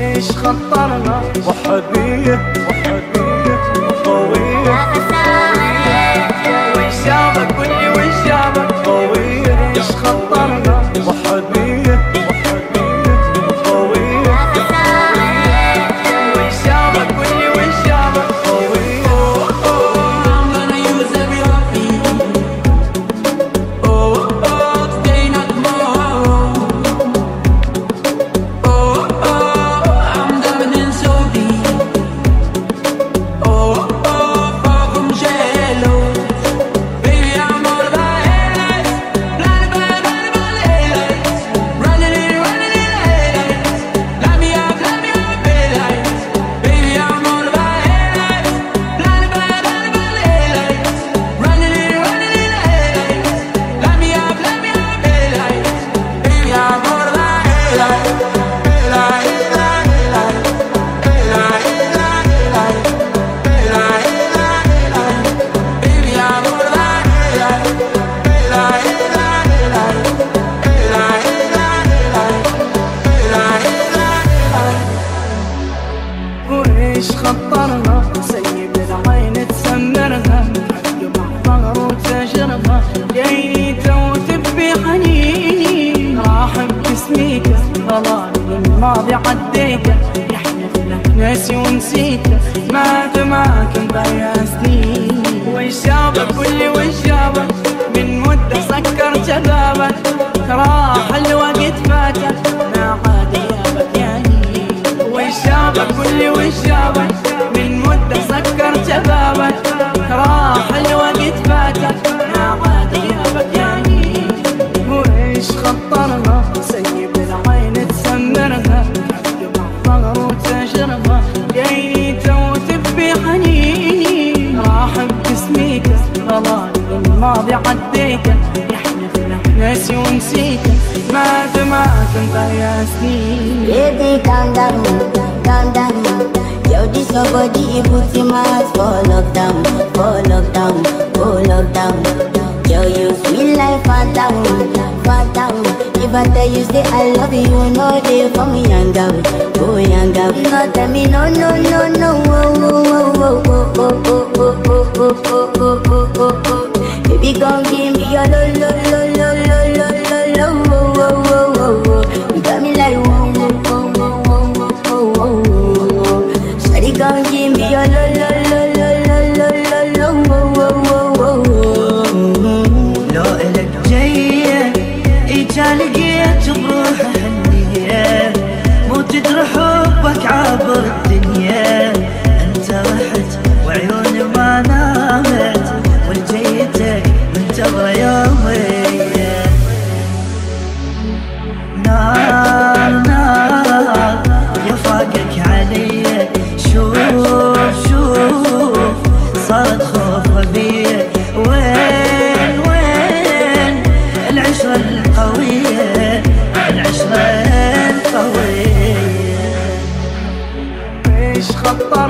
وإيش خطرنا؟ وحبيه وحبيه قوية وإيش خطرنا؟ سيب العين تسمرها. يبع ظهر وتجرها جيت وتبي حنيني راح بجسميك الماضي عديته ناسي ونسيته مات ما كنت ضيع سنين بجسميك ظلامي الماضي عديته يحلف لك ناسي ونسيته مات ما كنت يا سنين Baby, calm down, calm down. Yo, this your body, it puts in my heart for lockdown, for lockdown, for lockdown. Yo, you sweet like phantom, phantom. If I tell you say I love you, you know they for me young girl, oh young girl. No tell me no, no, no, no, oh, oh, oh, oh, oh, oh, oh, don't para